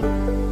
Podcast.